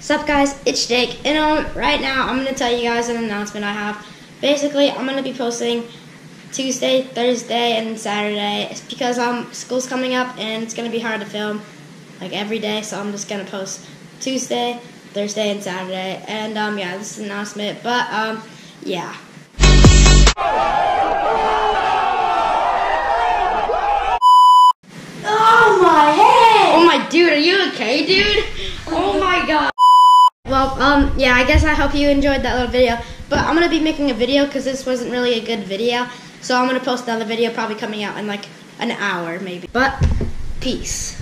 Sup guys, it's Jake, and um, right now I'm going to tell you guys an announcement I have. Basically, I'm going to be posting Tuesday, Thursday, and Saturday. It's because um, school's coming up and it's going to be hard to film like every day, so I'm just going to post Tuesday, Thursday, and Saturday. And um, yeah, this is an announcement, but um, yeah. Dude? Oh my god. Well, um, yeah, I guess I hope you enjoyed that little video. But I'm gonna be making a video because this wasn't really a good video. So I'm gonna post another video probably coming out in like an hour maybe. But peace.